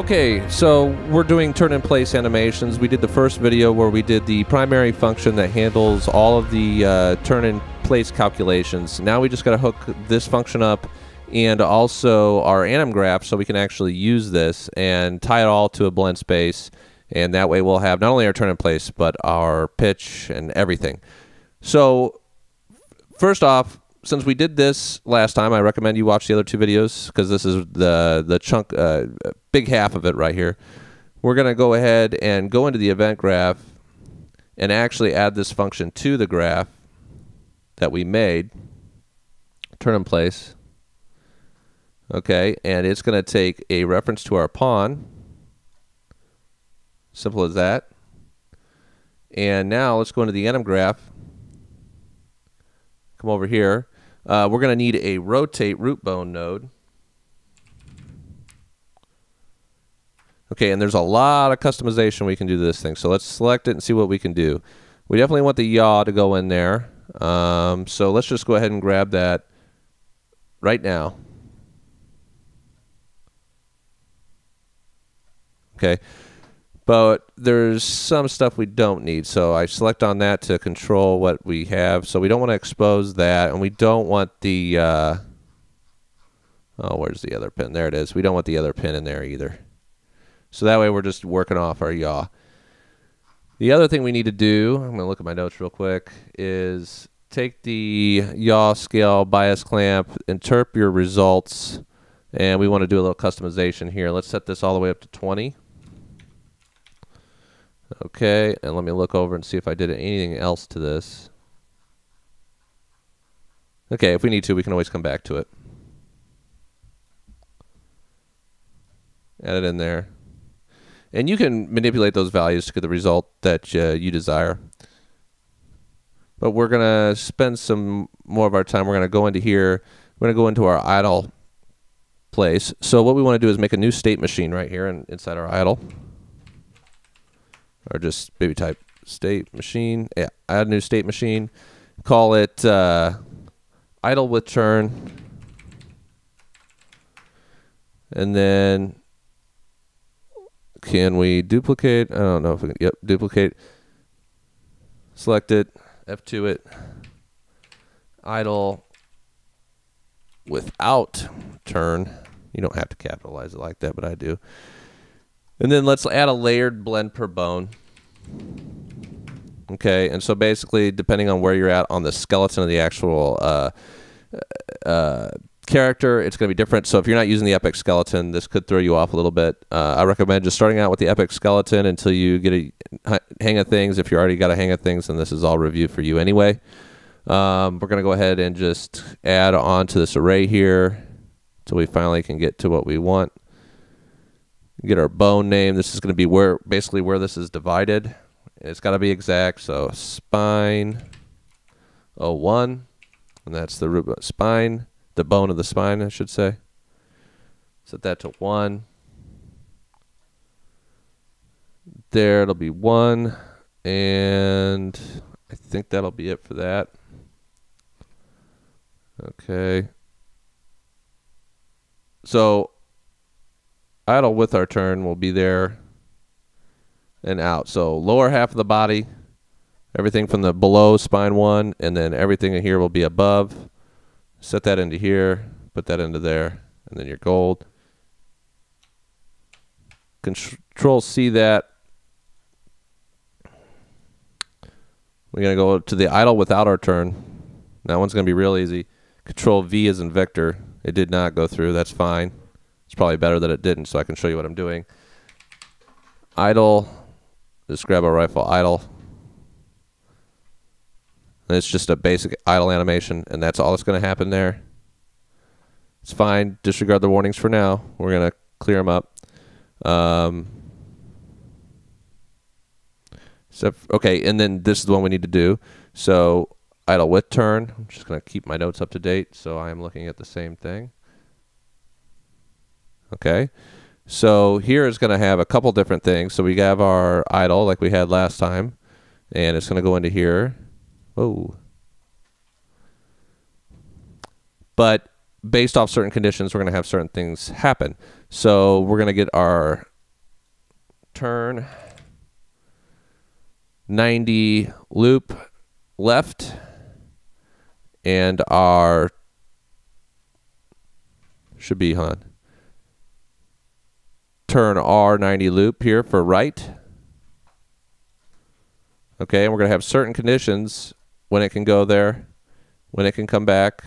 Okay, so we're doing turn in place animations. We did the first video where we did the primary function that handles all of the uh, turn in place calculations. Now we just got to hook this function up and also our anim graph so we can actually use this and tie it all to a blend space. And that way we'll have not only our turn in place, but our pitch and everything. So first off, since we did this last time, I recommend you watch the other two videos because this is the the chunk, uh, big half of it right here. We're gonna go ahead and go into the event graph and actually add this function to the graph that we made. Turn in place. Okay, and it's gonna take a reference to our pawn. Simple as that. And now let's go into the anim graph come over here. Uh, we're going to need a rotate root bone node. Okay, and there's a lot of customization we can do to this thing. So let's select it and see what we can do. We definitely want the yaw to go in there. Um, so let's just go ahead and grab that right now. Okay but there's some stuff we don't need. So I select on that to control what we have. So we don't want to expose that, and we don't want the, uh, oh, where's the other pin? There it is. We don't want the other pin in there either. So that way we're just working off our yaw. The other thing we need to do, I'm going to look at my notes real quick, is take the yaw scale bias clamp, interp your results, and we want to do a little customization here. Let's set this all the way up to 20. Okay, and let me look over and see if I did anything else to this. Okay, if we need to, we can always come back to it. Add it in there. And you can manipulate those values to get the result that uh, you desire. But we're going to spend some more of our time. We're going to go into here. We're to go into our idle place. So what we want to do is make a new state machine right here in, inside our idle or just maybe type state machine. Yeah, add a new state machine. Call it uh, idle with turn. And then can we duplicate? I don't know if we can. Yep, duplicate. Select it. F2 it. Idle without turn. You don't have to capitalize it like that, but I do. And then let's add a layered blend per bone. Okay, and so basically, depending on where you're at on the skeleton of the actual uh, uh, character, it's going to be different. So if you're not using the epic skeleton, this could throw you off a little bit. Uh, I recommend just starting out with the epic skeleton until you get a hang of things. If you already got a hang of things, then this is all review for you anyway. Um, we're going to go ahead and just add on to this array here until we finally can get to what we want get our bone name. This is going to be where basically where this is divided. It's got to be exact. So spine 01, and that's the root spine, the bone of the spine, I should say. Set that to 1. There, it'll be 1. And I think that'll be it for that. Okay. So idle with our turn will be there and out. So lower half of the body, everything from the below spine one, and then everything in here will be above. Set that into here, put that into there, and then your gold. Control C that. We're going to go to the idle without our turn. That one's going to be real easy. Control V is in Victor. It did not go through. That's fine. It's probably better that it didn't, so I can show you what I'm doing. Idle, just grab a rifle idle. And it's just a basic idle animation, and that's all that's going to happen there. It's fine. Disregard the warnings for now. We're going to clear them up. Um, so, okay, and then this is the one we need to do. So idle with turn. I'm just going to keep my notes up to date, so I am looking at the same thing. Okay. So here is going to have a couple different things. So we have our idle like we had last time. And it's going to go into here. Whoa. But based off certain conditions, we're going to have certain things happen. So we're going to get our turn 90 loop left and our should be on turn R90 loop here for right. Okay, and we're going to have certain conditions when it can go there, when it can come back.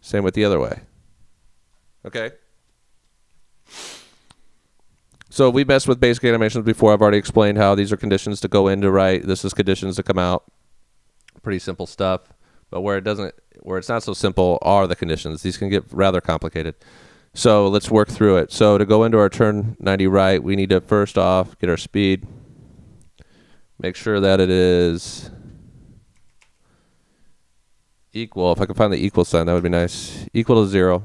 Same with the other way. Okay. So we messed with basic animations before. I've already explained how these are conditions to go into right. This is conditions to come out. Pretty simple stuff. But where it doesn't, where it's not so simple, are the conditions. These can get rather complicated. So let's work through it. So to go into our turn 90 right, we need to first off get our speed. Make sure that it is equal. If I can find the equal sign, that would be nice. Equal to zero.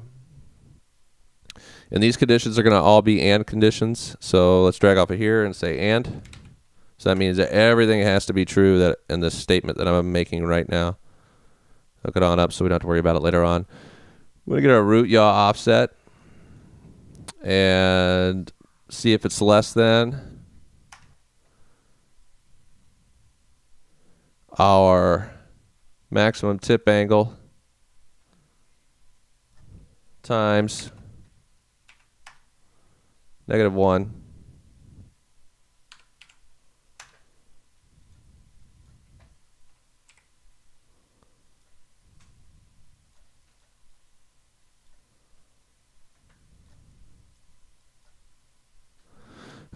And these conditions are going to all be AND conditions. So let's drag off of here and say AND. So that means that everything has to be true that in this statement that I'm making right now. Hook it on up so we don't have to worry about it later on. We're going to get our root yaw offset and see if it's less than our maximum tip angle times negative 1.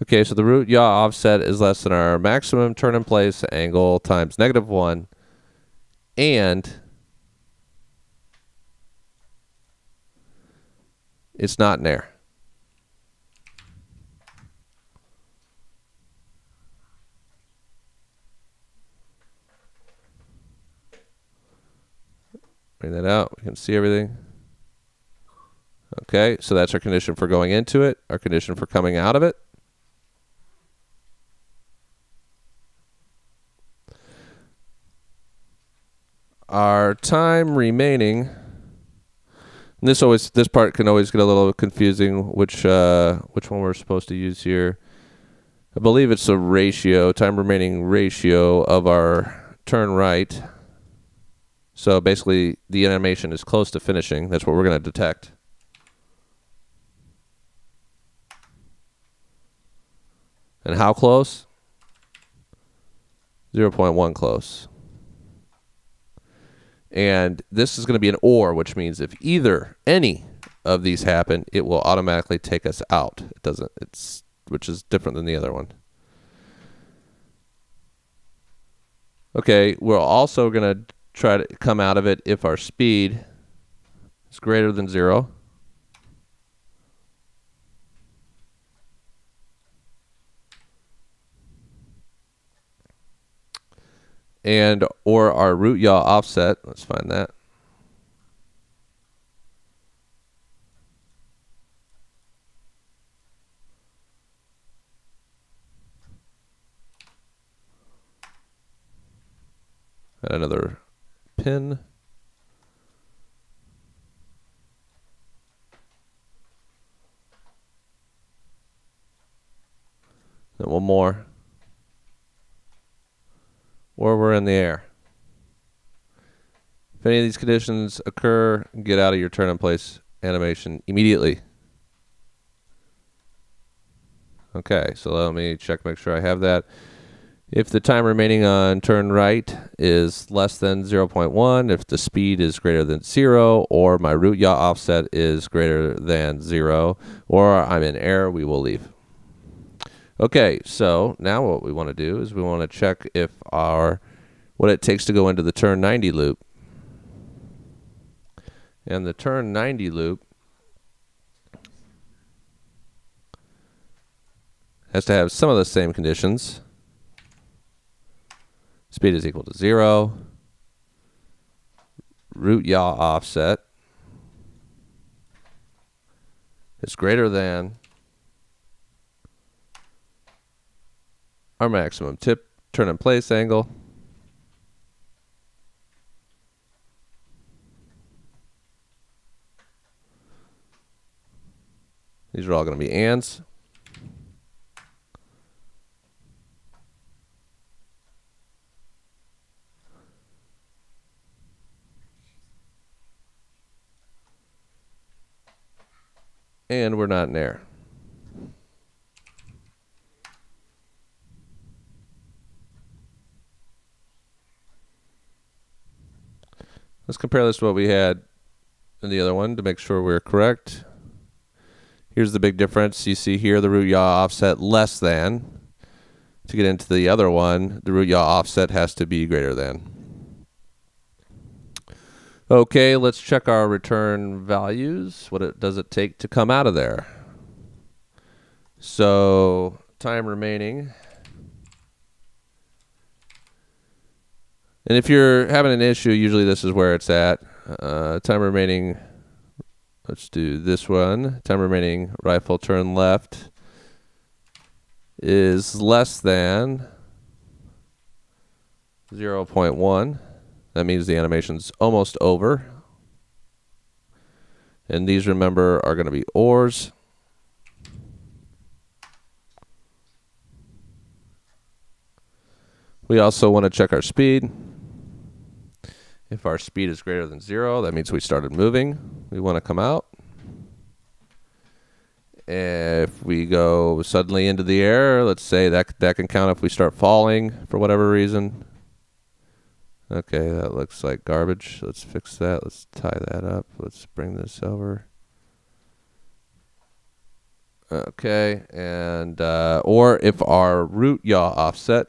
Okay, so the root yaw offset is less than our maximum turn in place angle times negative 1 and it's not in air. Bring that out. We can see everything. Okay, so that's our condition for going into it, our condition for coming out of it. Our time remaining. this always this part can always get a little confusing. Which uh, which one we're supposed to use here? I believe it's a ratio, time remaining ratio of our turn right. So basically, the animation is close to finishing. That's what we're going to detect. And how close? 0.1 close. And this is going to be an OR, which means if either, any of these happen, it will automatically take us out. It doesn't, it's, which is different than the other one. Okay, we're also going to try to come out of it if our speed is greater than zero. And or our root yaw offset, let's find that. another pin. Then one more. Or we're in the air. If any of these conditions occur, get out of your turn in place animation immediately. Okay, so let me check, make sure I have that. If the time remaining on turn right is less than 0.1, if the speed is greater than 0, or my root yaw offset is greater than 0, or I'm in air, we will leave. Okay, so now what we want to do is we want to check if our what it takes to go into the turn 90 loop. And the turn 90 loop has to have some of the same conditions. Speed is equal to zero. Root yaw offset is greater than our maximum tip, turn in place angle. These are all going to be ands. And we're not in there. Let's compare this to what we had in the other one to make sure we're correct. Here's the big difference. You see here the root yaw offset less than. To get into the other one, the root yaw offset has to be greater than. Okay, let's check our return values. What it, does it take to come out of there? So time remaining. And if you're having an issue, usually this is where it's at. Uh, time remaining, let's do this one. Time remaining rifle turn left is less than 0.1. That means the animation's almost over. And these, remember, are going to be ors. We also want to check our speed. If our speed is greater than zero, that means we started moving. We want to come out. If we go suddenly into the air, let's say that that can count if we start falling for whatever reason. Okay, that looks like garbage. Let's fix that. Let's tie that up. Let's bring this over. Okay, and uh, or if our root yaw offset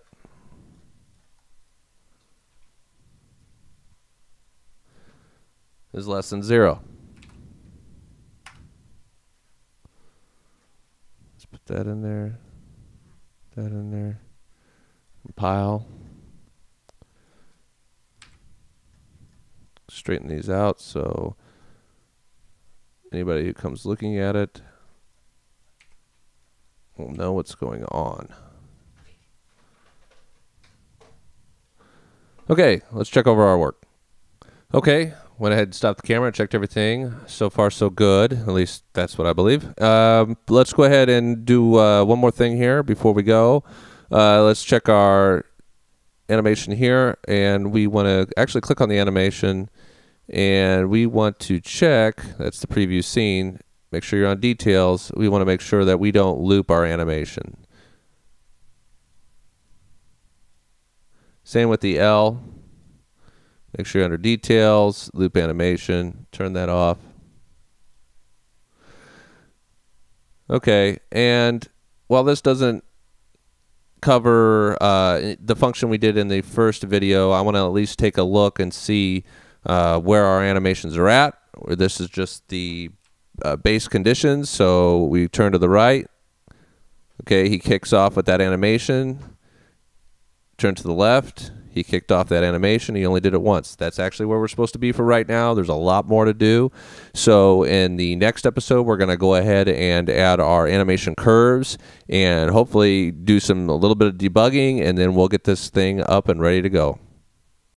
is less than zero. Let's Put that in there. That in there. Compile. Straighten these out so anybody who comes looking at it will know what's going on. Okay, let's check over our work. Okay, went ahead and stopped the camera, checked everything. So far, so good. At least that's what I believe. Um, let's go ahead and do uh, one more thing here before we go. Uh, let's check our animation here, and we want to actually click on the animation, and we want to check. That's the preview scene. Make sure you're on details. We want to make sure that we don't loop our animation. Same with the L. Make sure you're under details, loop animation, turn that off. Okay, and while this doesn't cover uh, the function we did in the first video, I want to at least take a look and see uh, where our animations are at. This is just the uh, base conditions, so we turn to the right. Okay, he kicks off with that animation. Turn to the left he kicked off that animation. He only did it once. That's actually where we're supposed to be for right now. There's a lot more to do. So in the next episode, we're going to go ahead and add our animation curves and hopefully do some a little bit of debugging, and then we'll get this thing up and ready to go.